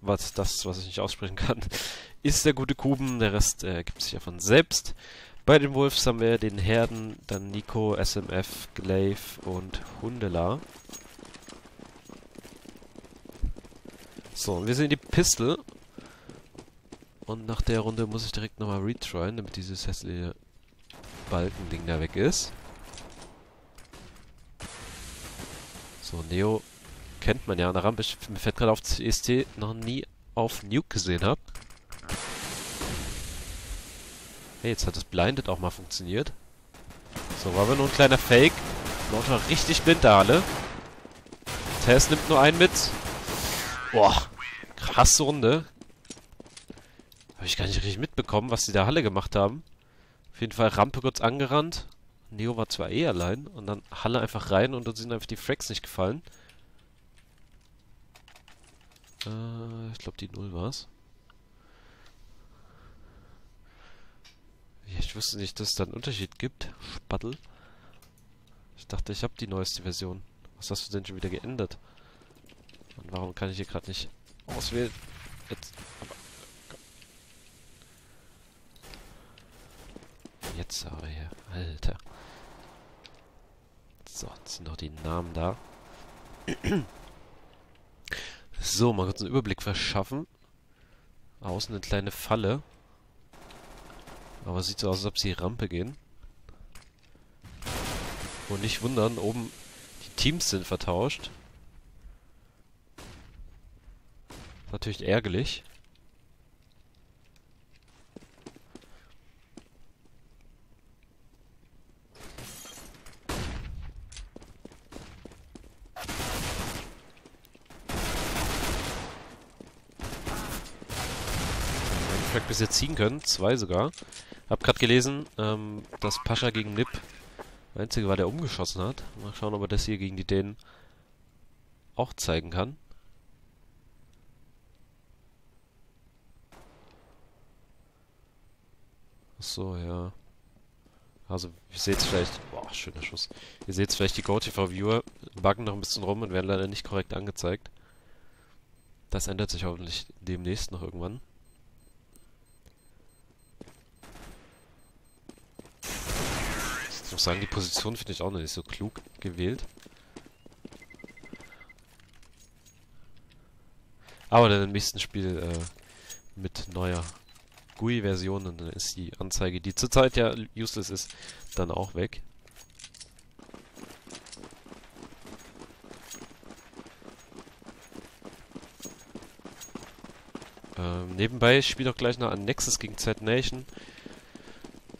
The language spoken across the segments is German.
was das, was ich nicht aussprechen kann, ist der gute Kuben. Der Rest äh, gibt sich ja von selbst. Bei den Wolves haben wir den Herden, dann Nico, SMF, Glaive und Hundela. So, wir sehen die Pistol. Und nach der Runde muss ich direkt nochmal retryen, damit dieses hässliche Balkending da weg ist. So, Neo kennt man ja an der Rampe. Ich, mir fällt gerade auf, ich EST noch nie auf Nuke gesehen habe. Hey, jetzt hat das Blinded auch mal funktioniert. So, war aber nur ein kleiner Fake. Lauter richtig blind da alle. Tess nimmt nur einen mit. Boah, krasse Runde. Habe ich gar nicht richtig mitbekommen, was die da Halle gemacht haben. Auf jeden Fall Rampe kurz angerannt. Neo war zwar eh allein und dann Halle einfach rein und dann sind einfach die Frags nicht gefallen. Äh, ich glaube die Null war's. Ja, ich wusste nicht, dass es da einen Unterschied gibt. Spattel. Ich dachte, ich habe die neueste Version. Was hast du denn schon wieder geändert? Und warum kann ich hier gerade nicht auswählen? Jetzt. Aber. Jetzt aber hier. Alter. So, jetzt sind noch die Namen da. so, mal kurz einen Überblick verschaffen. Außen eine kleine Falle. Aber sieht so aus, als ob sie Rampe gehen. Und nicht wundern, oben die Teams sind vertauscht. Natürlich ärgerlich. Track bis jetzt ziehen können, zwei sogar. Hab gerade gelesen, ähm, dass Pascha gegen Nip der einzige war, der umgeschossen hat. Mal schauen, ob er das hier gegen die Dänen auch zeigen kann. Achso, ja. Also, ihr seht vielleicht... Boah, schöner Schuss. Ihr seht vielleicht die GoTV-Viewer buggen noch ein bisschen rum und werden leider nicht korrekt angezeigt. Das ändert sich hoffentlich demnächst noch irgendwann. Ich muss sagen, die Position finde ich auch noch nicht so klug gewählt. Aber dann im nächsten Spiel äh, mit neuer GUI-Version und dann ist die Anzeige, die zurzeit ja useless ist, dann auch weg. Ähm, nebenbei spielt auch gleich noch ein Nexus gegen Z-Nation.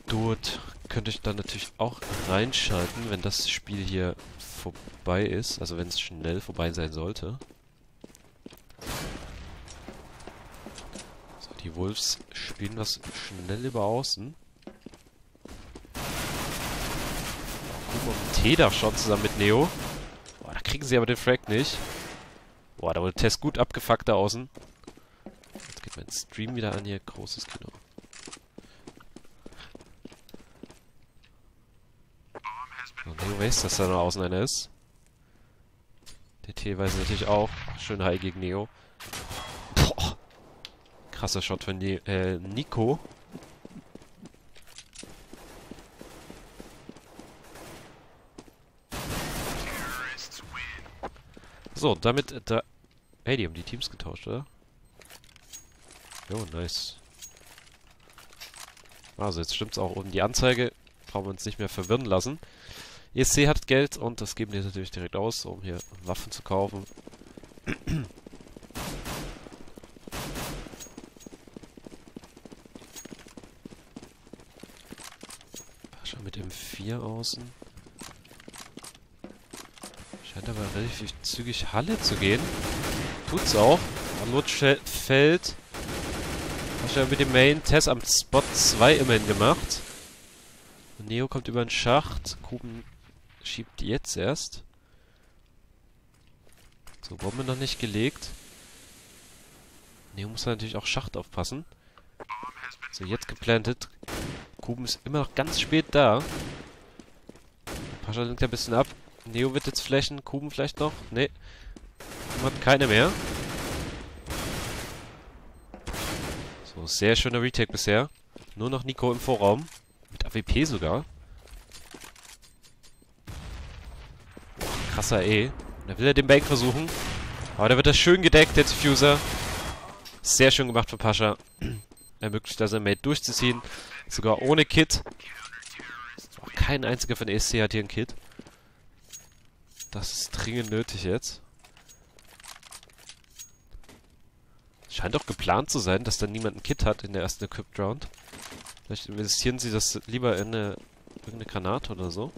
Dort könnte ich dann natürlich auch reinschalten, wenn das Spiel hier vorbei ist. Also wenn es schnell vorbei sein sollte. So, die Wolves spielen was schnell über außen. Gucken wir Teda schon zusammen mit Neo. Boah, da kriegen sie aber den Frag nicht. Boah, da wurde Test gut abgefuckt da außen. Jetzt geht mein Stream wieder an hier. Großes Kino. Du weißt, dass da noch außen einer ist. Der T weiß natürlich auch. Schön High gegen Neo. Boah. Krasser Shot von ne äh, Nico. So, damit äh, da... Hey, die haben die Teams getauscht, oder? Jo, nice. Also, jetzt stimmt's auch um die Anzeige. Brauchen wir uns nicht mehr verwirren lassen. ESC hat Geld und das geben die natürlich direkt aus, um hier Waffen zu kaufen. Schon mit M4 außen. Scheint aber relativ zügig Halle zu gehen. Tut's auch. Lutsch fällt. Wahrscheinlich mit dem Main Test am Spot 2 immerhin gemacht. Neo kommt über den Schacht. Kuben Schiebt jetzt erst. So, Bombe noch nicht gelegt. Ne, muss natürlich auch Schacht aufpassen. So, jetzt geplantet. Kuben ist immer noch ganz spät da. Pascha lenkt ein bisschen ab. Neo wird jetzt flächen. Kuben vielleicht noch. Ne. Kuben hat keine mehr. So, sehr schöner Retake bisher. Nur noch Nico im Vorraum. Mit AWP sogar. Krasser E. Da will er den Bank versuchen. Aber da wird er schön gedeckt, der Diffuser. Sehr schön gemacht von Pascha. Ermöglicht da sein Mate durchzuziehen. Sogar ohne Kit. Kein einziger von ESC hat hier ein Kit. Das ist dringend nötig jetzt. Scheint auch geplant zu sein, dass da niemand ein Kit hat in der ersten Equipped Round. Vielleicht investieren sie das lieber in eine, irgendeine Granate oder so.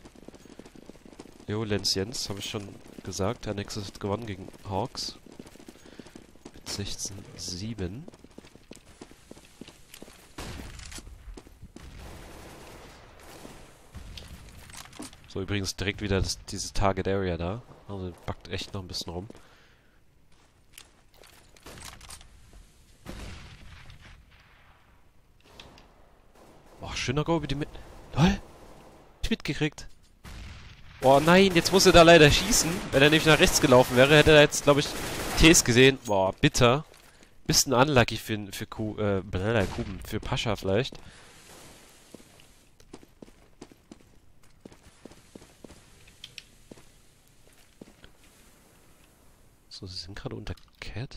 Jo, Lenz Jens, habe ich schon gesagt. Der Nexus hat gewonnen gegen Hawks. Mit 16-7. So, übrigens direkt wieder das, diese Target Area da. Also backt echt noch ein bisschen rum. Boah, schöner Go über die mit... LOL! Ich mitgekriegt. Boah, nein, jetzt muss er da leider schießen. Wenn er nämlich nach rechts gelaufen wäre, hätte er jetzt, glaube ich, Ts gesehen. Boah, bitter. Bisschen unlucky für, für Ku, äh, Kuben, für Pascha vielleicht. So, sie sind gerade unter Cat.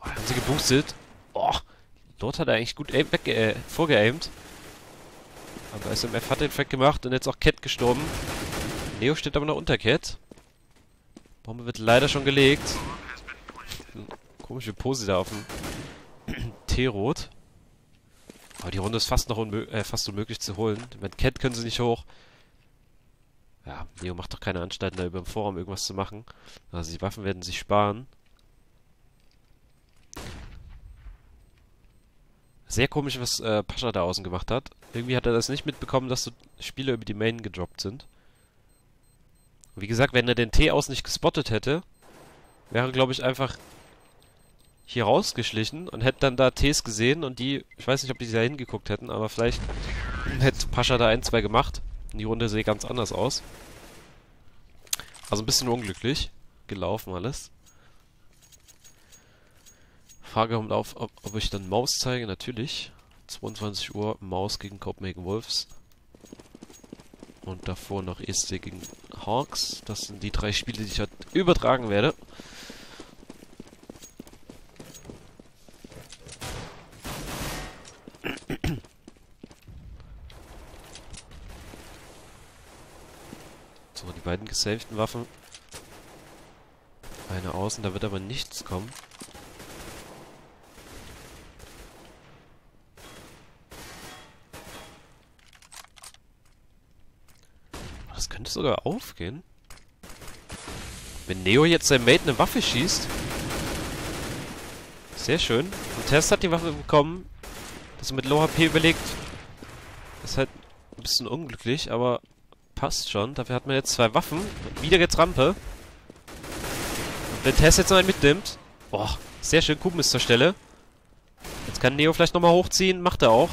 Oh, haben sie geboostet. Oh, dort hat er eigentlich gut aim weg, äh, vorgeaimt. Aber SMF hat den Effekt gemacht und jetzt auch Cat gestorben. Neo steht aber noch unter Cat. Bombe wird leider schon gelegt. Komische Pose da auf dem T-Rot. Aber die Runde ist fast noch äh, fast unmöglich zu holen. Mit Cat können sie nicht hoch. Ja, Neo macht doch keine Anstalten, da über dem Vorraum irgendwas zu machen. Also die Waffen werden sich sparen. Sehr komisch, was äh, Pascha da außen gemacht hat. Irgendwie hat er das nicht mitbekommen, dass so Spiele über die Main gedroppt sind. Und wie gesagt, wenn er den T aus nicht gespottet hätte, wäre, glaube ich, einfach hier rausgeschlichen und hätte dann da Ts gesehen und die, ich weiß nicht, ob die da hingeguckt hätten, aber vielleicht hätte Pascha da ein, zwei gemacht. Die Runde sieht ganz anders aus. Also ein bisschen unglücklich gelaufen alles. Frage kommt auf, ob, ob ich dann Maus zeige. Natürlich. 22 Uhr Maus gegen Copenhagen Wolves. Und davor noch ESC gegen Hawks. Das sind die drei Spiele, die ich halt übertragen werde. beiden gesavten Waffen. Eine außen, da wird aber nichts kommen. Könnte sogar aufgehen. Wenn Neo jetzt sein Mate eine Waffe schießt. Sehr schön. Und Test hat die Waffe bekommen. Das mit Low HP überlegt. Ist halt ein bisschen unglücklich, aber passt schon. Dafür hat man jetzt zwei Waffen. Wieder geht's Rampe. Und wenn Tess jetzt noch einen mitnimmt. Boah, sehr schön. Kuben ist zur Stelle. Jetzt kann Neo vielleicht nochmal hochziehen. Macht er auch.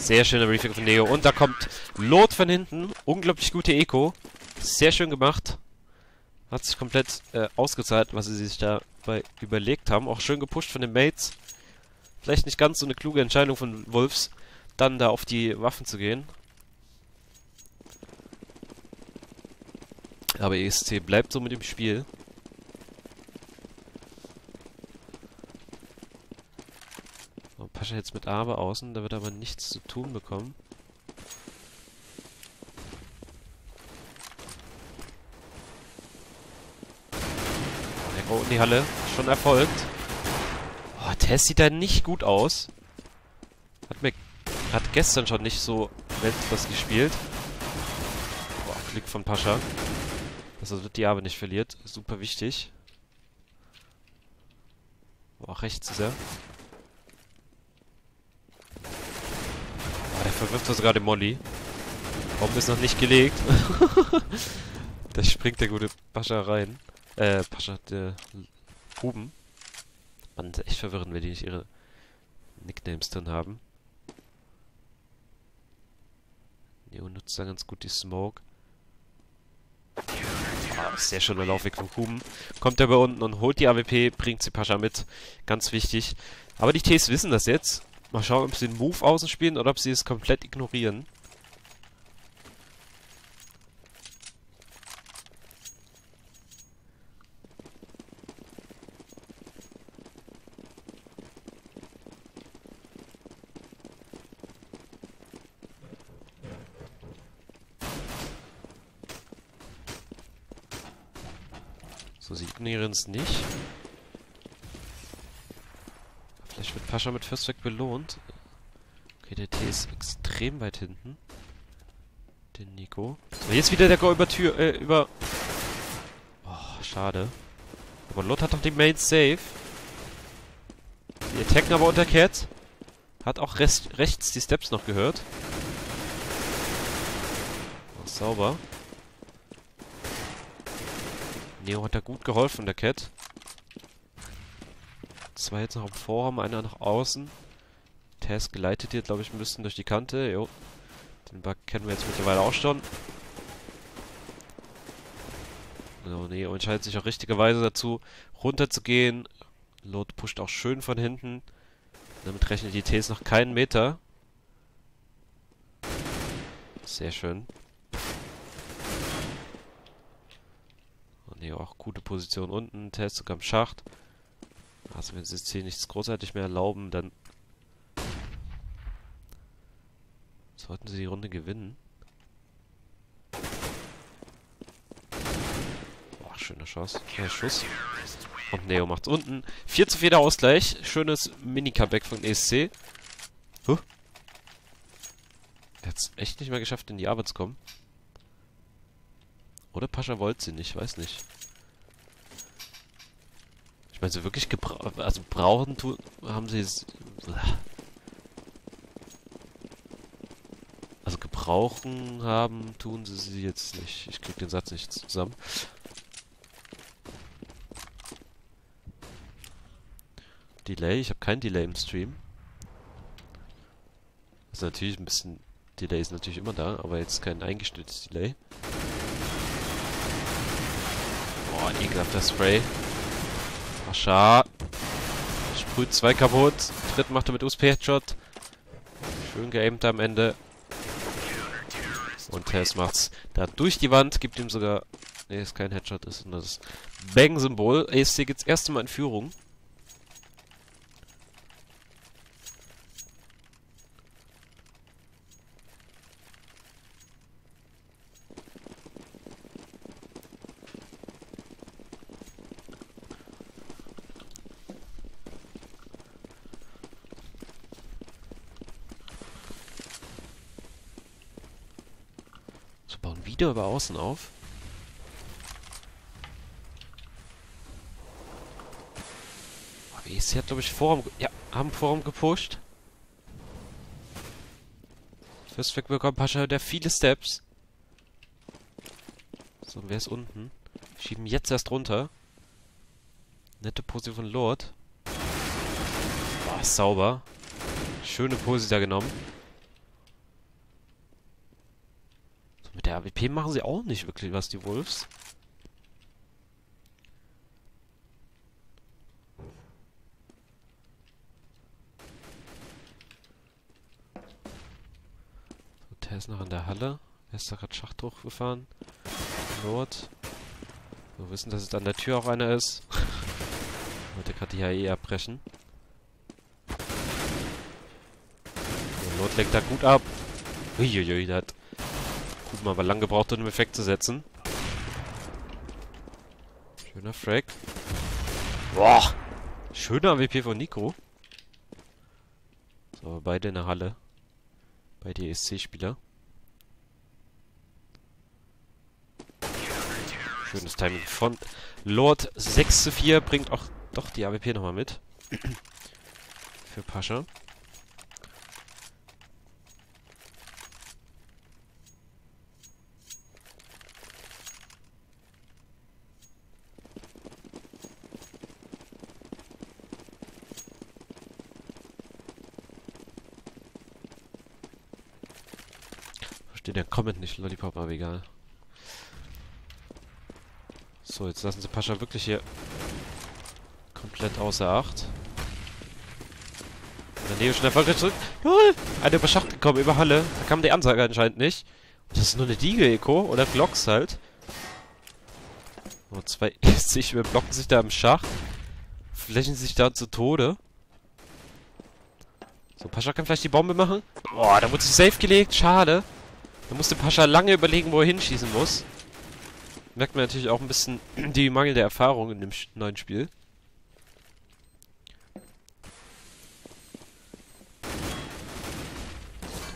Sehr schöner Reflect von Neo. Und da kommt Lot von hinten. Unglaublich gute Eco. Sehr schön gemacht. Hat sich komplett äh, ausgezahlt, was sie sich dabei überlegt haben. Auch schön gepusht von den Mates. Vielleicht nicht ganz so eine kluge Entscheidung von Wolves, dann da auf die Waffen zu gehen. Aber ESC bleibt so mit dem Spiel. Pascha jetzt mit Aber außen, da wird aber nichts zu tun bekommen. Der Go in die Halle, schon erfolgt. Oh, Tess sieht da nicht gut aus. Hat mir hat gestern schon nicht so Weltklasse gespielt. Boah, Klick von Pascha. Dass er die Diabe nicht verliert. Super wichtig. Auch rechts ist er. Oh, der verwirft sogar den Molly. Warum ist noch nicht gelegt? da springt der gute Pascha rein. Äh, Pascha, der Huben. Man, ist echt verwirrend, wenn die nicht ihre Nicknames drin haben. Neo nutzt da ganz gut die Smoke. Ah, sehr schöner Laufweg von Kuben. Kommt er bei unten und holt die AWP, bringt sie Pascha mit. Ganz wichtig. Aber die Ts wissen das jetzt. Mal schauen, ob sie den Move außen spielen oder ob sie es komplett ignorieren. So, sie ignorieren es nicht. Vielleicht wird Pascha mit First Track belohnt. Okay, der T ist extrem weit hinten. Den Nico. So, jetzt wieder der Go über Tür, äh, über... Oh, schade. Aber Lot hat doch die Main safe. Die attacken aber unter Cat. Hat auch rechts die Steps noch gehört. Oh, sauber. Neo hat da gut geholfen, der Cat. Zwei jetzt noch am Vorraum, einer nach außen. Tess geleitet hier, glaube ich, ein bisschen durch die Kante. Jo. Den Bug kennen wir jetzt mittlerweile auch schon. So, Neo entscheidet sich auch richtigerweise dazu, runterzugehen. Lot pusht auch schön von hinten. Damit rechnet die Ts noch keinen Meter. Sehr schön. Ne, auch gute Position unten. Test sogar im Schacht. Also wenn sie jetzt hier nichts großartig mehr erlauben, dann sollten sie die Runde gewinnen. Boah, schöner Schuss. Äh, Schuss. Und Neo macht's unten. 4 zu 4 der Ausgleich. Schönes Mini-Comeback von ESC. Huh. Er hat's echt nicht mehr geschafft, in die Arbeit zu kommen. Oder Pascha wollte sie nicht, weiß nicht. Ich meine, so wirklich gebra also brauchen tun, haben sie es... Also gebrauchen haben, tun sie sie jetzt nicht. Ich krieg den Satz nicht zusammen. Delay, ich habe kein Delay im Stream. Also natürlich ein bisschen Delay ist natürlich immer da, aber jetzt kein eingestelltes Delay. Boah, ekelhafter Spray. Pascha. Sprüht zwei kaputt. Dritt macht er mit USP-Headshot. Schön geaimt am Ende. Und Tess macht's da durch die Wand, gibt ihm sogar... Ne, ist kein Headshot, ist nur das Bang-Symbol. ASC geht's erste Mal in Führung. Wieder über außen auf. Ist hat, glaube ich, Forum... Ja, haben Forum gepusht. Fürs wegbekommen Pascha der viele Steps. So, wer ist unten? Schieben jetzt erst runter. Nette Pose von Lord. Boah, sauber. Schöne Pose da genommen. Der AWP machen sie auch nicht wirklich was, die Wolves. Der ist noch in der Halle. Er ist da gerade Schacht hochgefahren. Nord. Wir wissen, dass es an der Tür auch einer ist. Wollte gerade die HE abbrechen. Der Nord lenkt da gut ab. Uiuiui, der hat Mal aber lang gebraucht, um den Effekt zu setzen. Schöner Frag. Boah! Schöner AWP von Nico. So, beide in der Halle. Beide ESC-Spieler. Schönes Timing von Lord 6 zu 4. Bringt auch doch die AWP nochmal mit. Für Pascha. Der Comment nicht, Lollipop, aber egal. So, jetzt lassen sie Pascha wirklich hier komplett außer Acht. Der Neo schon erfolgreich zurück. Lol! Einer über Schacht gekommen, über Halle. Da kam die Ansage anscheinend nicht. Das ist nur eine Diege-Eco oder Glocks halt. Oh, zwei sich blocken sich da im Schacht. Flächen sich da zu Tode. So, Pascha kann vielleicht die Bombe machen. Boah, da wurde sich safe gelegt. Schade. Da musste Pascha lange überlegen, wo er hinschießen muss. Merkt man natürlich auch ein bisschen die mangelnde Erfahrung in dem neuen Spiel.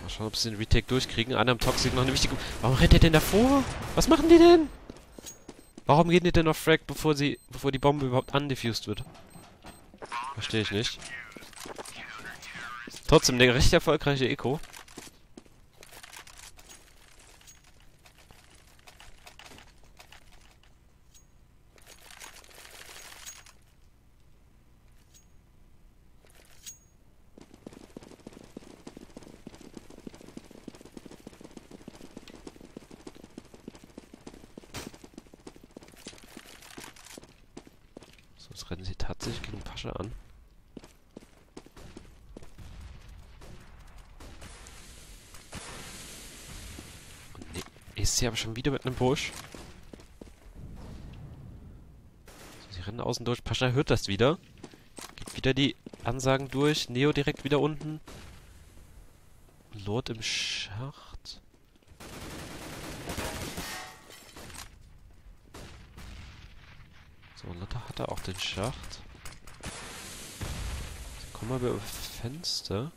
Mal schauen, ob sie den Retake durchkriegen. Einer am Toxic noch eine wichtige... Warum rennt der denn davor? Was machen die denn? Warum gehen die denn auf Frag, bevor sie, bevor die Bombe überhaupt undefused wird? Verstehe ich nicht. Trotzdem, eine recht erfolgreiche Eco. So, jetzt rennen sie tatsächlich gegen Pascha an. Ist sie aber schon wieder mit einem Busch. So, sie rennen außen durch. Pascha hört das wieder. Geht wieder die Ansagen durch. Neo direkt wieder unten. Lord im Schacht. So, Lotte hat er auch den Schacht. So, kommen wir über Fenster.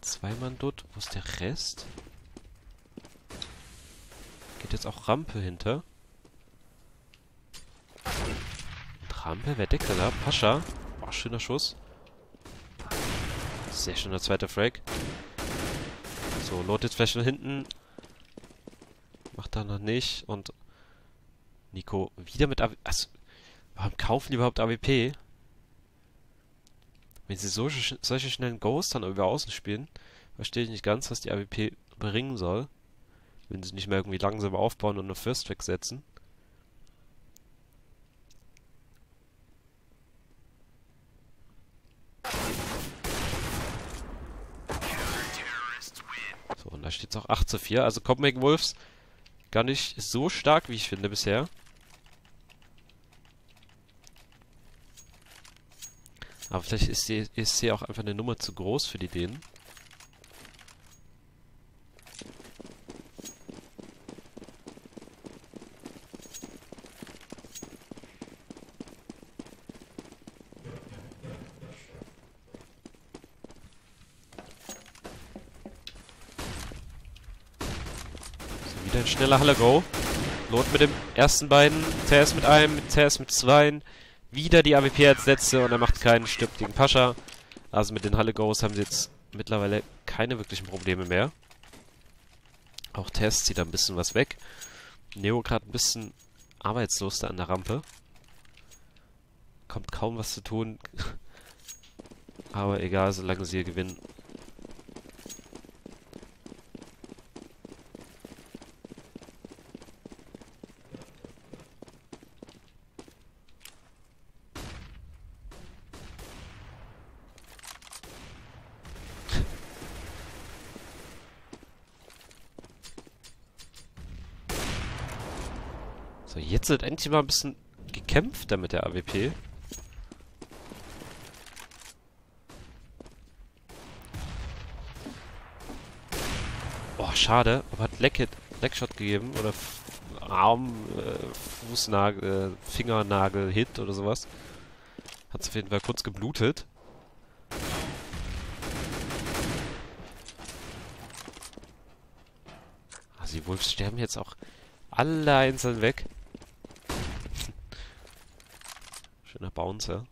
Zwei Mann dort. Wo ist der Rest? Geht jetzt auch Rampe hinter. Und Rampe? Wer deckt da? Pascha. Oh, schöner Schuss. Sehr schöner zweiter Frag. So, Lot jetzt vielleicht von hinten. Macht er noch nicht. Und Nico wieder mit AWP. Kaufen die überhaupt AWP? Wenn sie so, solche schnellen Ghosts dann über außen spielen, verstehe ich nicht ganz, was die AWP bringen soll. Wenn sie nicht mehr irgendwie langsam aufbauen und eine First wegsetzen. So, und da steht es auch 8 zu 4. Also Copenhagen Wolves gar nicht so stark, wie ich finde, bisher. Aber vielleicht ist die ESC auch einfach eine Nummer zu groß für die Dänen. Wieder ein schneller Halle-Go. Lot mit dem ersten beiden, TS mit einem, TS mit zweien. Wieder die AWP als letzte und er macht keinen, stirbt gegen Pascha. Also mit den Halle-Goes haben sie jetzt mittlerweile keine wirklichen Probleme mehr. Auch Test zieht da ein bisschen was weg. Neo gerade ein bisschen arbeitslos da an der Rampe. Kommt kaum was zu tun. Aber egal, solange sie hier gewinnen, Jetzt wird endlich mal ein bisschen gekämpft mit der AWP. Boah, schade. Aber hat Leck Leckshot gegeben oder Arm, äh, Fußnagel, äh, Fingernagel-Hit oder sowas. Hat auf jeden Fall kurz geblutet. Also die Wolves sterben jetzt auch alle einzeln weg. Schöner Bouncer.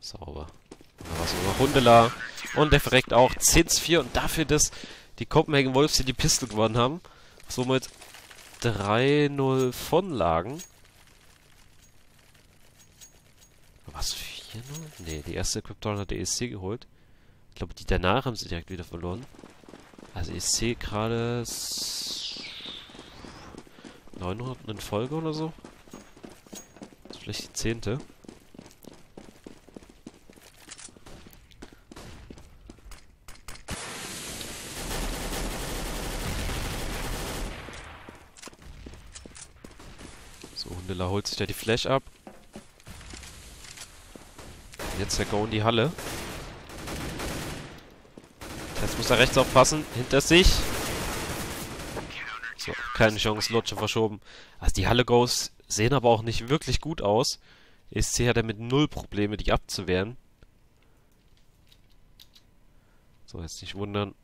Sauber. Da war noch Hundela. Und der verreckt auch 10 zu 4. Und dafür, dass die Copenhagen Wolves hier die Pistol gewonnen haben. Somit 3-0 von lagen. Was? 4-0? Ne, die erste Krypton hat der ESC geholt. glaube, die danach haben sie direkt wieder verloren. Also ich sehe gerade 900 in Folge oder so. Das ist vielleicht die zehnte. So, Hundela holt sich da die Flash ab. Jetzt der Go in die Halle. Jetzt muss er rechts aufpassen. Hinter sich. So, keine Chance. Lotsche verschoben. Also die Halle Goes sehen aber auch nicht wirklich gut aus. ESC hat damit null Probleme, die abzuwehren. So, jetzt nicht wundern.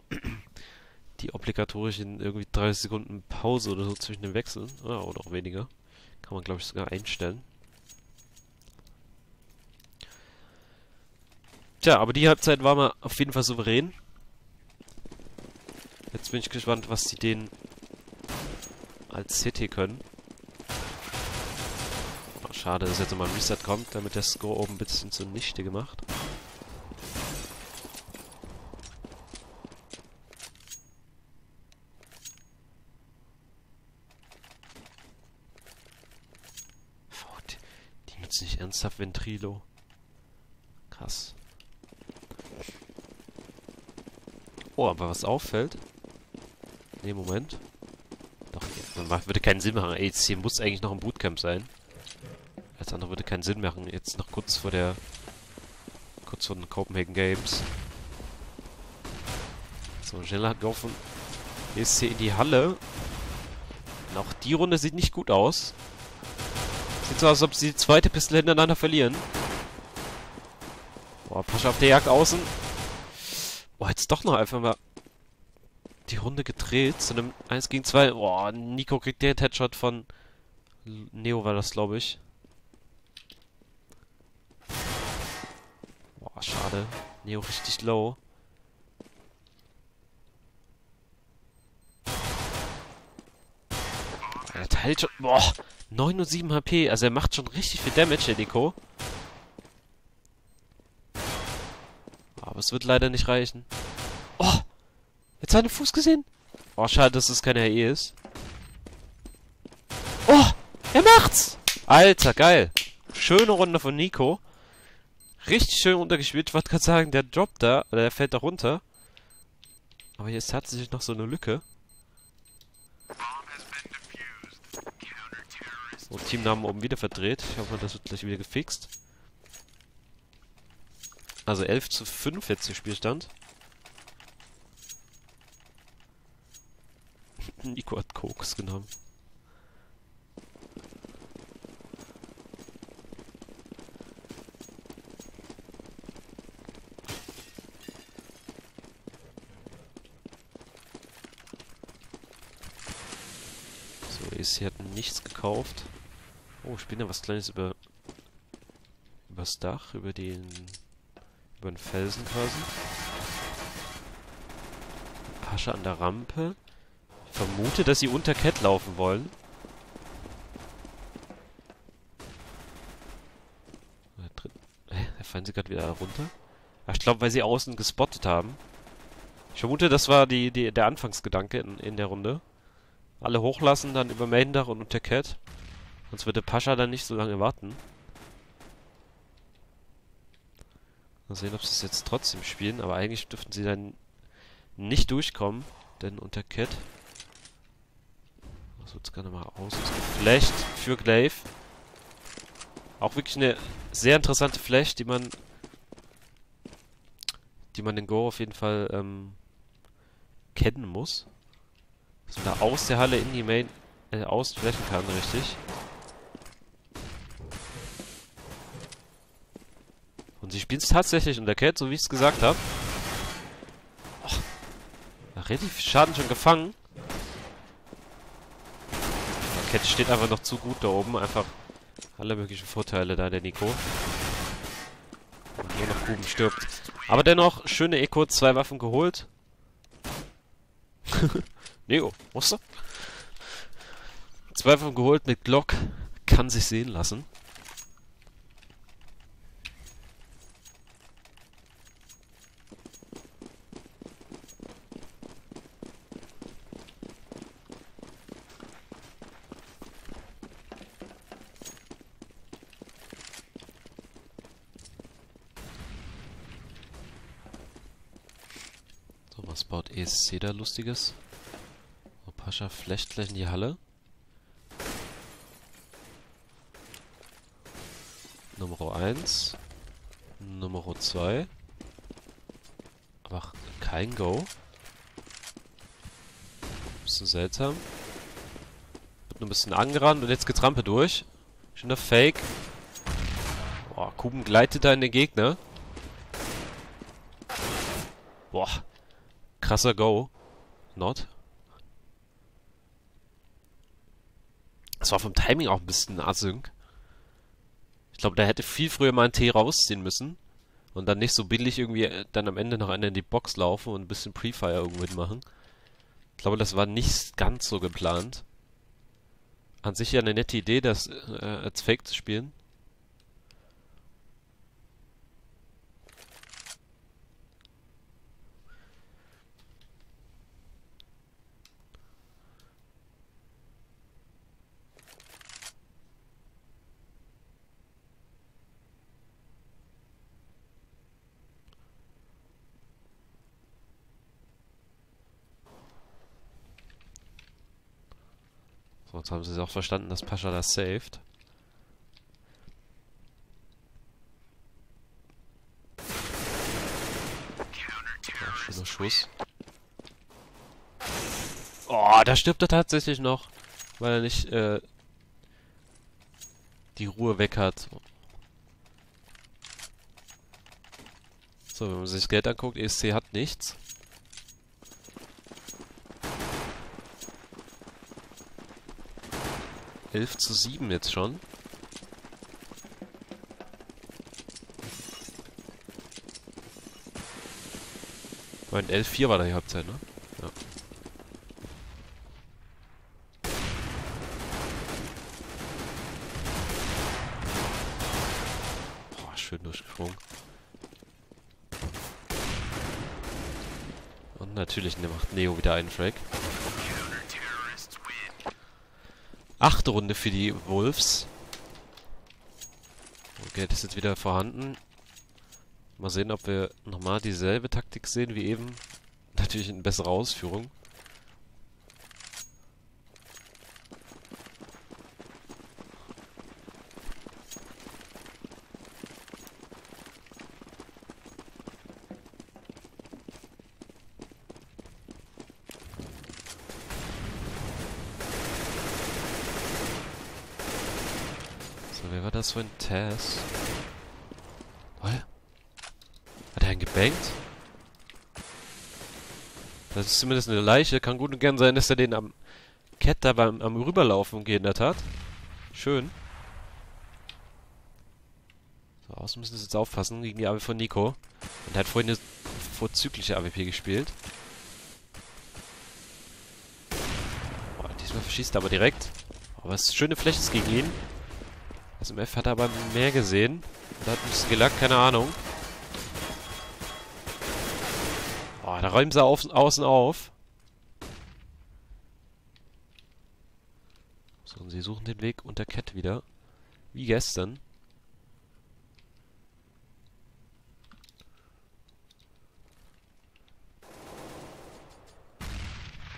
Die obligatorischen irgendwie 30 Sekunden Pause oder so zwischen den Wechseln. Ah, oder auch weniger. Kann man, glaube ich, sogar einstellen. Tja, aber die Halbzeit war mal auf jeden Fall souverän. Jetzt bin ich gespannt, was die denen als City können. Oh, schade, dass jetzt nochmal ein Reset kommt, damit der Score oben ein bisschen zunichte gemacht. Oh, die, die nutzen nicht ernsthaft Ventrilo. Krass. Oh, aber was auffällt, Ne, Moment. Doch, dann würde keinen Sinn machen. Jetzt hier muss eigentlich noch ein Bootcamp sein. Als andere würde keinen Sinn machen. Jetzt noch kurz vor der... Kurz vor den Copenhagen Games. So, schneller laufen. Ist hier in die Halle. Und auch die Runde sieht nicht gut aus. Sieht so aus, als ob sie die zweite Pistole hintereinander verlieren. Boah, Pascha auf der Jagd außen. Boah, jetzt doch noch einfach mal die Runde gedreht zu einem 1 gegen 2. Boah, Nico kriegt den Headshot von Neo war das, glaube ich. Boah, schade. Neo richtig low. Er teilt schon... Boah, 9 und 7 HP. Also er macht schon richtig viel Damage, der Nico. Aber es wird leider nicht reichen. Oh! Jetzt hat er Fuß gesehen. Oh, schade, dass es keine HE ist. Oh, er macht's! Alter, geil. Schöne Runde von Nico. Richtig schön runtergespielt. Ich wollte gerade sagen, der droppt da, oder der fällt da runter. Aber jetzt hat sich noch so eine Lücke. So, Teamnamen oben wieder verdreht. Ich hoffe, das wird gleich wieder gefixt. Also 11 zu 5 jetzt der Spielstand. Nico hat Koks genommen. So, hier hat nichts gekauft. Oh, ich bin ja was Kleines über übers Dach, über den über den Felsen quasi. Pascha an der Rampe vermute, dass sie unter Cat laufen wollen. Hä? Da fallen sie gerade wieder runter? Ach, ich glaube, weil sie außen gespottet haben. Ich vermute, das war die, die, der Anfangsgedanke in, in der Runde. Alle hochlassen, dann über Maindach und unter Cat. Sonst würde Pascha dann nicht so lange warten. Mal sehen, ob sie es jetzt trotzdem spielen. Aber eigentlich dürften sie dann nicht durchkommen. Denn unter Cat so, jetzt gerne mal aus. Geflecht für Glaive. Auch wirklich eine sehr interessante Flash, die man die man den Go auf jeden Fall ähm, kennen muss. Dass man da aus der Halle in die Main äh, ausflächen kann, richtig. Und sie spielt es tatsächlich unter Cat, so wie ich es gesagt habe. Relativ Schaden schon gefangen. Kette steht einfach noch zu gut da oben. Einfach alle möglichen Vorteile da, der Nico. Und nur noch Kuben stirbt. Aber dennoch, schöne Eco, zwei Waffen geholt. Neo, musst du? Zwei Waffen geholt mit Glock. Kann sich sehen lassen. Was baut Da Lustiges? Oh, Pascha flecht gleich in die Halle. Nummer 1. Nummer 2. Aber kein Go. Bisschen seltsam. Wird nur ein bisschen angerannt und jetzt geht's Rampe durch. Schöner Fake. Boah, Kuben gleitet da in den Gegner. Boah. Krasser Go. Not. Das war vom Timing auch ein bisschen async. Ich glaube, da hätte viel früher mal ein T rausziehen müssen. Und dann nicht so billig irgendwie äh, dann am Ende noch einer in die Box laufen und ein bisschen Pre-Fire irgendwo machen. Ich glaube, das war nicht ganz so geplant. An sich ja eine nette Idee, das äh, als Fake zu spielen. Jetzt haben sie es auch verstanden, dass Pascha das saved. Ja, schöner Schuss. Oh, da stirbt er tatsächlich noch, weil er nicht äh, die Ruhe weg hat. So, wenn man sich das Geld anguckt, ESC hat nichts. 11 zu 7 jetzt schon. Mein 11-4 war da die Halbzeit, ne? Ja. Boah, schön durchgesprungen. Und natürlich macht Neo wieder einen Frag. Achte Runde für die Wolves. Okay, das ist jetzt wieder vorhanden. Mal sehen, ob wir nochmal dieselbe Taktik sehen wie eben. Natürlich in besserer Ausführung. wer war das für ein Tess? Was? Hat er einen gebankt? Das ist zumindest eine Leiche. Kann gut und gern sein, dass er den am Cat da beim am Rüberlaufen gehindert hat. Schön. So, außen müssen wir jetzt aufpassen gegen die AWP von Nico. Und er hat vorhin eine vorzügliche AWP gespielt. Boah, diesmal verschießt er aber direkt. Aber es ist schöne Fläche gegen ihn. SMF hat aber mehr gesehen. Oder hat ein bisschen gelackt, keine Ahnung. Boah, da räumen sie auf, außen auf. So, und sie suchen den Weg unter Cat wieder. Wie gestern.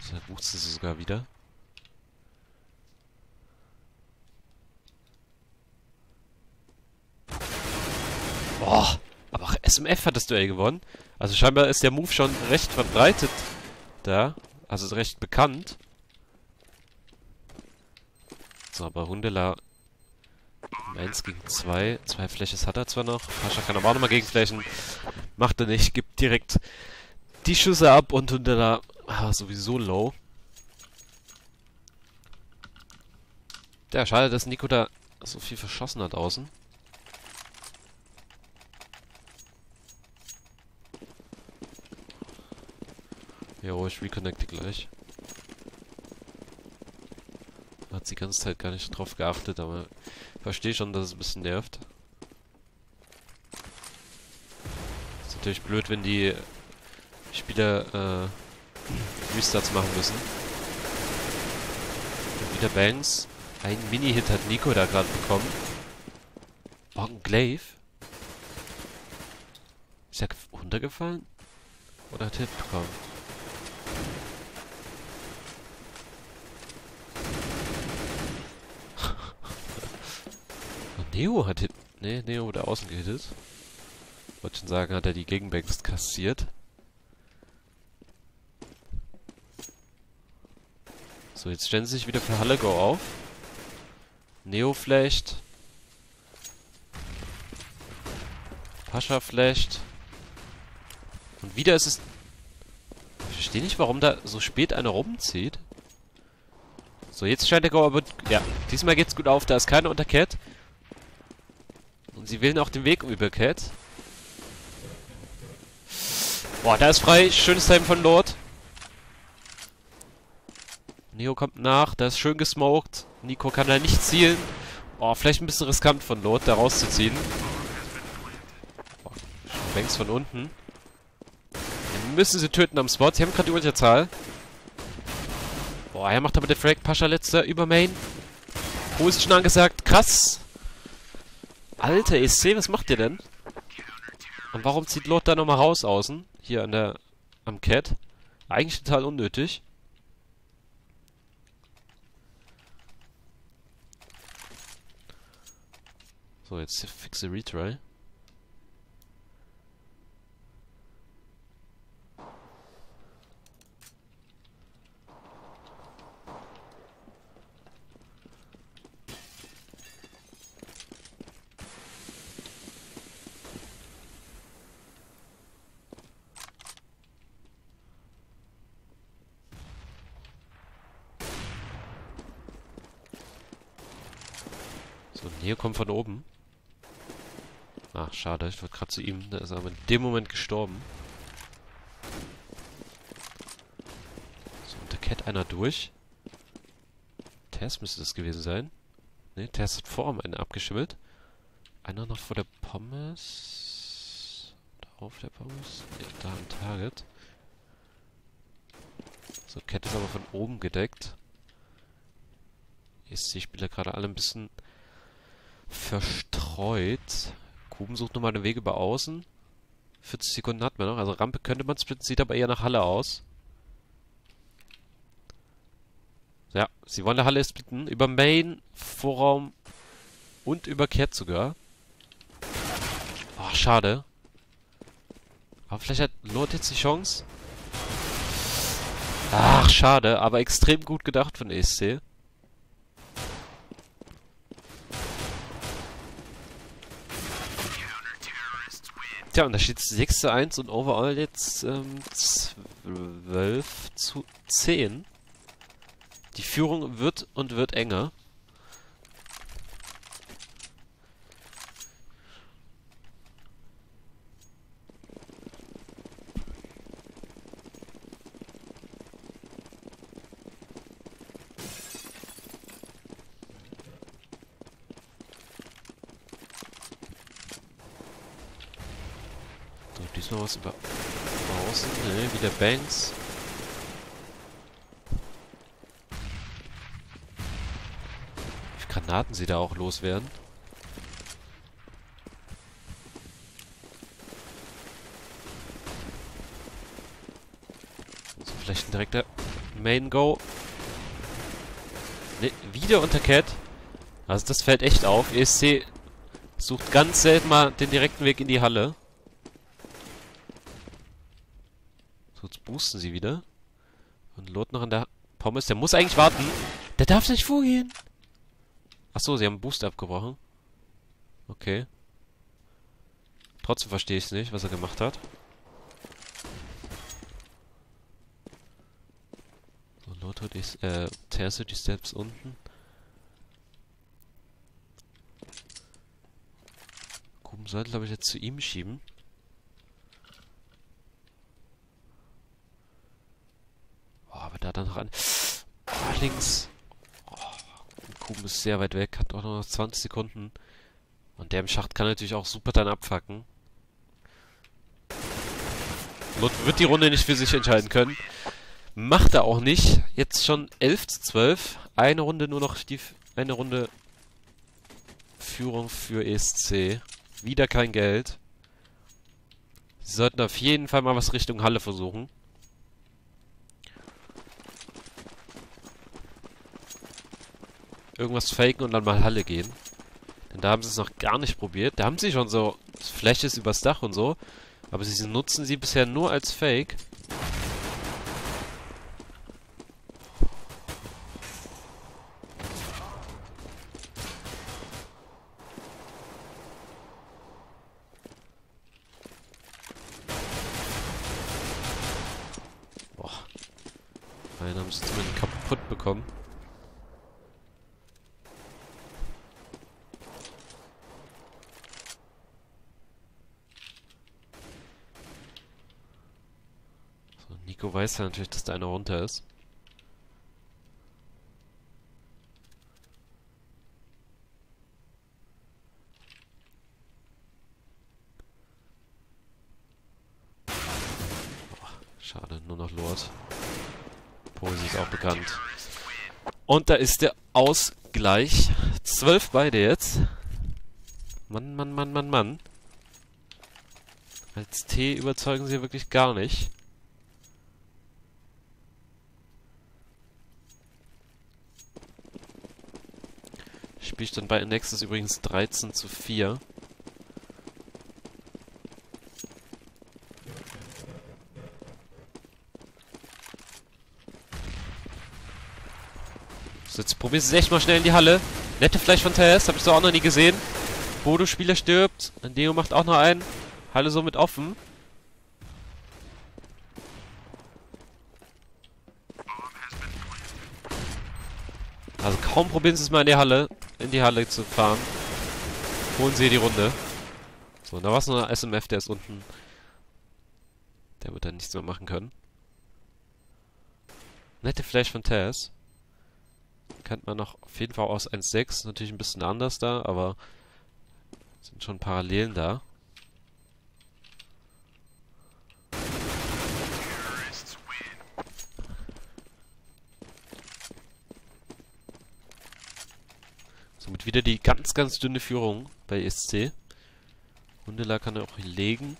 So, bucht sie sogar wieder. Boah, aber SMF hat das Duell gewonnen. Also scheinbar ist der Move schon recht verbreitet da. Also recht bekannt. So, aber Hundela 1 gegen 2. Zwei Fläches hat er zwar noch. Pascha kann aber auch nochmal gegenflächen. Macht er nicht. Gibt direkt die Schüsse ab und Hundela ah, sowieso low. Ja, schade, dass Nico da so viel verschossen hat außen. Jo, ich reconnecte gleich. Hat die ganze Zeit gar nicht drauf geachtet, aber verstehe schon, dass es ein bisschen nervt. Ist natürlich blöd, wenn die Spieler äh, Restarts machen müssen. Und wieder Banks. Ein Mini-Hit hat Nico da gerade bekommen. Oh, ein Glaive. Ist er runtergefallen? Oder hat er Hit bekommen? Neo hat hit... Ne, Neo wurde außen gehittet. Wollte schon sagen, hat er die Gegenbanks kassiert. So, jetzt stellen sie sich wieder für Halle Go auf. Neo flasht. Pascha flasht. Und wieder ist es... Ich verstehe nicht, warum da so spät einer rumzieht. So, jetzt scheint der Go aber... Ja, diesmal geht's gut auf. Da ist keiner unter Cat. Und sie wählen auch den Weg über Cat. Boah, da ist frei. Schönes Time von Lord. Neo kommt nach. Da ist schön gesmoked. Nico kann da nicht zielen. Oh, vielleicht ein bisschen riskant von Lord, da rauszuziehen. Banks von unten. Den müssen sie töten am Spot. Sie haben gerade die Unterzahl. Boah, er macht aber den Frag. Pascha letzter über Main. Position angesagt. Krass. Alter ESC, was macht ihr denn? Und warum zieht Lord da nochmal raus außen? Hier an der... am Cat. Eigentlich total unnötig. So, jetzt fixe Retry. So, Neo kommt von oben. Ach, schade. Ich wollte gerade zu ihm. Da ist er aber in dem Moment gestorben. So, unter Cat einer durch. Tess müsste das gewesen sein. Ne, Tess hat vor einen abgeschimmelt. Einer noch vor der Pommes. Oder auf der Pommes. Ne, da am Target. So, Cat ist aber von oben gedeckt. Ist die Spieler gerade alle ein bisschen verstreut. Kuben sucht nochmal den Weg über außen. 40 Sekunden hat man noch. Also Rampe könnte man splitten, sieht aber eher nach Halle aus. Ja, sie wollen der Halle splitten. Über Main, Vorraum und über Kehrt sogar. Ach, schade. Aber vielleicht hat Lord jetzt die Chance. Ach, schade. Aber extrem gut gedacht von ESC. Tja, und da steht 6 zu 1 und overall jetzt ähm, 12 zu 10. Die Führung wird und wird enger. So, diesmal was über außen. Ne, wieder Banks. Wie viele Granaten sie da auch loswerden. So, vielleicht ein direkter Main Go. Ne, wieder unter Cat. Also das fällt echt auf. ESC sucht ganz selten mal den direkten Weg in die Halle. So, jetzt boosten sie wieder. Und Lot noch an der Pommes. Der muss eigentlich warten. Der darf nicht vorgehen. Achso, sie haben einen Boost abgebrochen. Okay. Trotzdem verstehe ich es nicht, was er gemacht hat. So, Lot hat die, äh, Terse die Steps unten. Kuben sollte, glaube ich, jetzt zu ihm schieben. Oh, aber da dann noch an... Oh, links. Oh, Kuben ist sehr weit weg, hat auch noch 20 Sekunden. Und der im Schacht kann natürlich auch super dann abfacken. Lot wird die Runde nicht für sich entscheiden können. Macht er auch nicht. Jetzt schon 11 zu 12. Eine Runde nur noch die... Eine Runde Führung für ESC. Wieder kein Geld. Sie sollten auf jeden Fall mal was Richtung Halle versuchen. Irgendwas faken und dann mal Halle gehen. Denn da haben sie es noch gar nicht probiert. Da haben sie schon so Flashes übers Dach und so. Aber sie nutzen sie bisher nur als Fake. Boah. Einen haben sie zumindest kaputt bekommen. Ja natürlich, dass da einer runter ist. schade, nur noch Lord. Posi ist auch bekannt. Und da ist der Ausgleich. Zwölf beide jetzt. Mann, Mann, Mann, Mann, Mann. Als T überzeugen sie wirklich gar nicht. Spielstand bei Nexus übrigens 13 zu 4. So, jetzt probierst du es echt mal schnell in die Halle. Nette Fleisch von Tess, hab ich so auch noch nie gesehen. Bodo-Spieler stirbt. Deo macht auch noch einen. Halle somit offen. Also kaum probieren sie es mal in die Halle in die Halle zu fahren. Holen sie die Runde. So, da war es nur ein SMF, der ist unten. Der wird dann nichts mehr machen können. Nette Flash von Taz. Kennt man noch auf jeden Fall aus 1.6. Natürlich ein bisschen anders da, aber sind schon Parallelen da. Somit wieder die ganz, ganz dünne Führung bei ESC. Hundela kann er auch legen.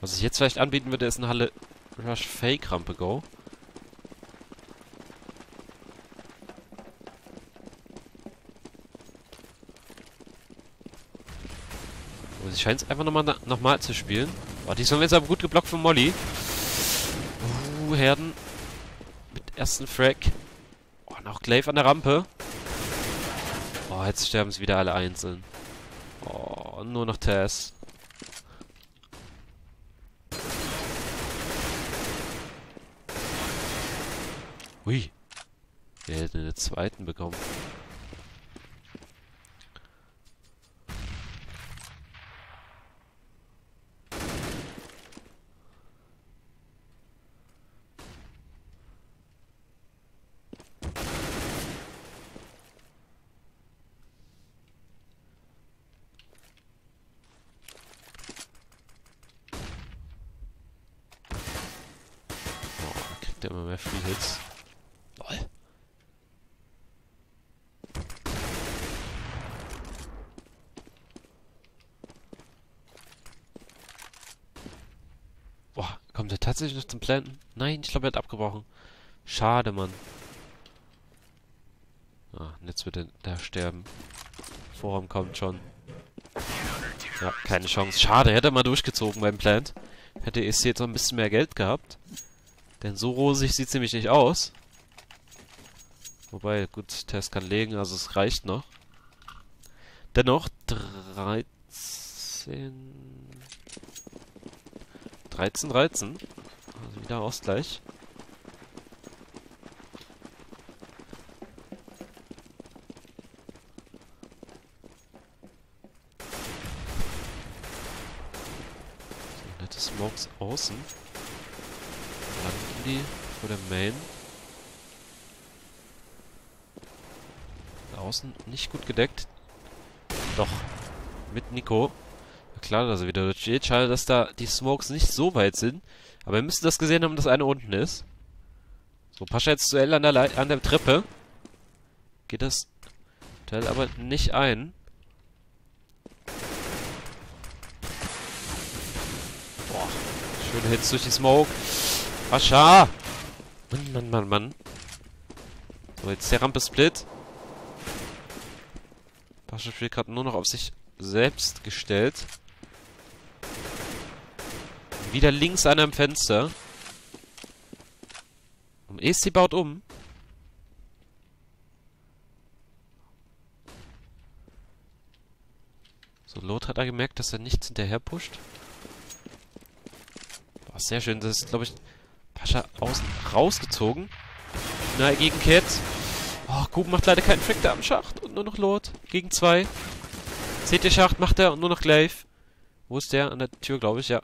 Was ich jetzt vielleicht anbieten würde, ist eine Halle Rush Fake Rampe Go. Aber sie scheint es einfach nochmal noch mal zu spielen. Oh, die sind jetzt aber gut geblockt von Molly. Uh, Herden ersten Frag. Oh, noch Glaive an der Rampe. Oh, jetzt sterben sie wieder alle einzeln. Oh, nur noch Tess. Hui. Wer hätte den zweiten bekommen? der immer mehr Free Hits. Lol. Boah, tatsächlich noch zum Planten? Nein, ich glaube, er hat abgebrochen. Schade, Mann. Ah, jetzt wird er da sterben. Vorraum kommt schon. Ja, keine Chance. Schade, hätte er mal durchgezogen beim Plant. Hätte ESC jetzt noch ein bisschen mehr Geld gehabt. Denn so rosig sieht es nämlich nicht aus. Wobei, gut, Test kann legen, also es reicht noch. Dennoch 13... 13, 13. Also wieder Ausgleich. So, nette Smokes außen die vor der Main. Außen nicht gut gedeckt. Doch. Mit Nico. Klar, dass er wieder durchgeht. Schade, dass da die Smokes nicht so weit sind. Aber wir müssen das gesehen haben, dass eine unten ist. So, Pascha jetzt Duell an der, Le an der Treppe. Geht das Teil aber nicht ein. Boah. Schöne Hits durch die Smoke. Pascha! Mann, Mann, Mann, Mann. So, jetzt der Rampe-Split. Pascha spielt gerade nur noch auf sich selbst gestellt. Wieder links einer im Fenster. Und ESC baut um. So, Lot hat er gemerkt, dass er nichts hinterher pusht. Boah, sehr schön. Das ist, glaube ich, Pascha außen rausgezogen. Na, gegen Cat. Oh, Kuben macht leider keinen da am Schacht. Und nur noch Lot. Gegen zwei. Seht ihr Schacht, macht er und nur noch Glaive. Wo ist der? An der Tür, glaube ich, ja.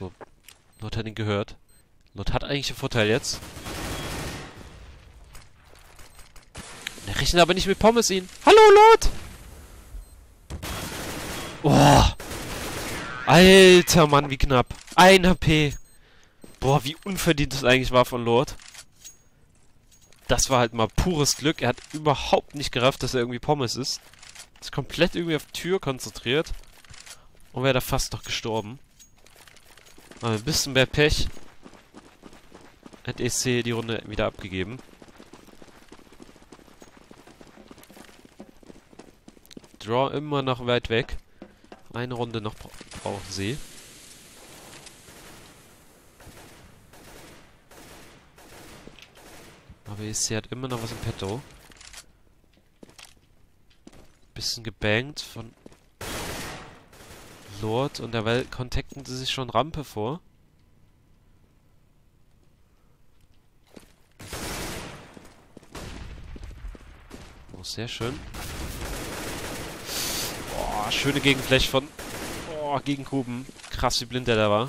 So. Lot hat ihn gehört. Lot hat eigentlich einen Vorteil jetzt. Der rechnet aber nicht mit Pommes ihn. Hallo, Lot! Boah. Alter Mann, wie knapp. Ein HP. Boah, wie unverdient das eigentlich war von Lord. Das war halt mal pures Glück. Er hat überhaupt nicht gerafft, dass er irgendwie Pommes ist. Ist komplett irgendwie auf Tür konzentriert. Und wäre da fast noch gestorben. Aber ein bisschen mehr Pech. Hat EC die Runde wieder abgegeben. Draw immer noch weit weg. Eine Runde noch brauchen sie. Aber EC hat immer noch was im Petto. Bisschen gebankt von Lord und derweil kontakten sie sich schon Rampe vor. Oh, sehr schön. Boah, schöne Gegenfläche von... Boah, gegen. Krass, wie blind der da war.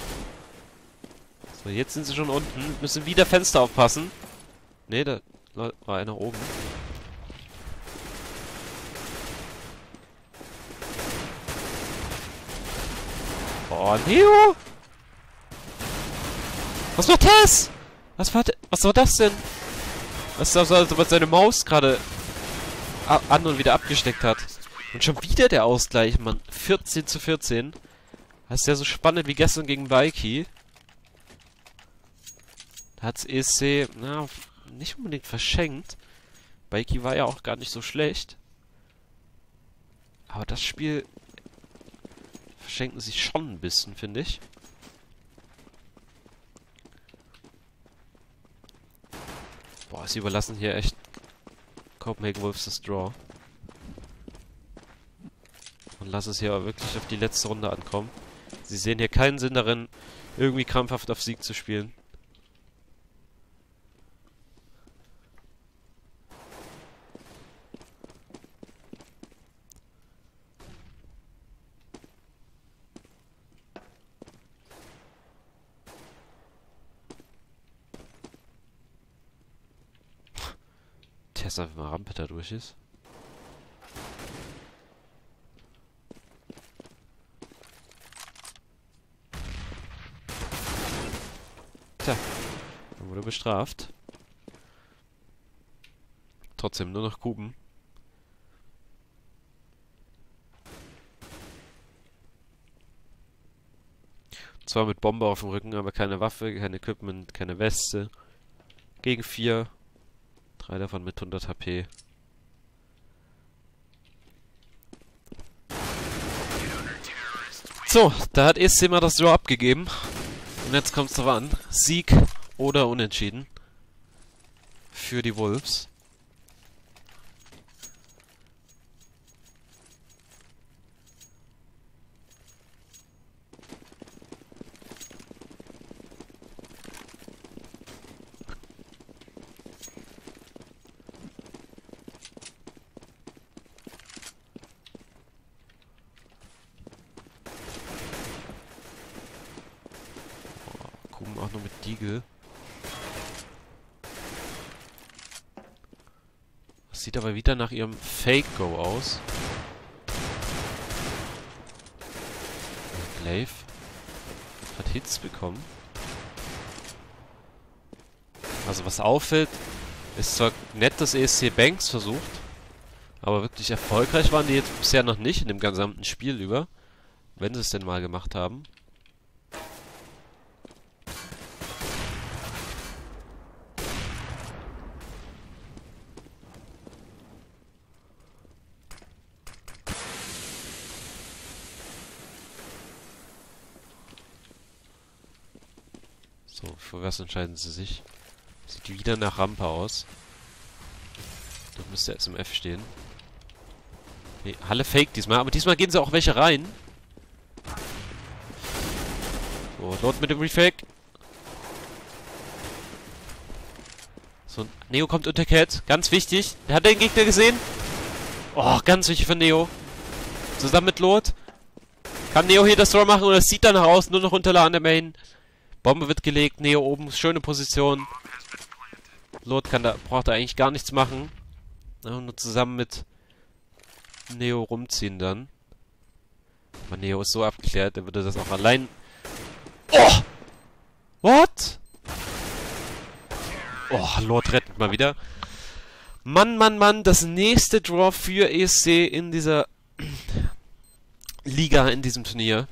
So, jetzt sind sie schon unten. Müssen wieder Fenster aufpassen. Ne, da war einer oben. Oh, Neo! Was war das? Was war, was war das denn? Was ist das, ob seine Maus gerade an und wieder abgesteckt hat. Und schon wieder der Ausgleich, Mann. 14 zu 14. Das ist ja so spannend wie gestern gegen Vaiki. Da hat's ESC, na, nicht unbedingt verschenkt. Vaiki war ja auch gar nicht so schlecht. Aber das Spiel verschenken sie schon ein bisschen, finde ich. Boah, sie überlassen hier echt Copenhagen Wolves das Draw. Und lass es hier wirklich auf die letzte Runde ankommen. Sie sehen hier keinen Sinn darin, irgendwie krampfhaft auf Sieg zu spielen. Test einfach mal Rampe da durch ist. Tja, dann wurde bestraft. Trotzdem nur noch Kuben. Zwar mit Bombe auf dem Rücken, aber keine Waffe, kein Equipment, keine Weste. Gegen vier Drei davon mit 100 HP. So, da hat ESC mal das Draw abgegeben. Und jetzt kommt es darauf an. Sieg oder Unentschieden. Für die Wolves. auch nur mit Diegel. Das sieht aber wieder nach ihrem Fake-Go aus. Glaive hat Hits bekommen. Also was auffällt, ist zwar nett, dass ESC Banks versucht, aber wirklich erfolgreich waren die jetzt bisher noch nicht in dem gesamten Spiel über. Wenn sie es denn mal gemacht haben. So, was entscheiden sie sich? Sieht wieder nach Rampe aus. Da müsste SMF stehen. Nee, Halle fake diesmal, aber diesmal gehen sie auch welche rein. So, dort mit dem Refake. So, Neo kommt unter Cat. Ganz wichtig. Der hat den Gegner gesehen. Oh, ganz wichtig für Neo. Zusammen mit Lot. Kann Neo hier das Tor machen oder sieht danach aus, nur noch unter an der Main. Bombe wird gelegt, Neo oben, schöne Position. Lot kann da, braucht da eigentlich gar nichts machen. nur zusammen mit Neo rumziehen dann. Aber Neo ist so abgeklärt, der würde das auch allein... Oh! What? Oh, Lord rettet mal wieder. Mann, Mann, Mann, das nächste Draw für ESC in dieser Liga, in diesem Turnier.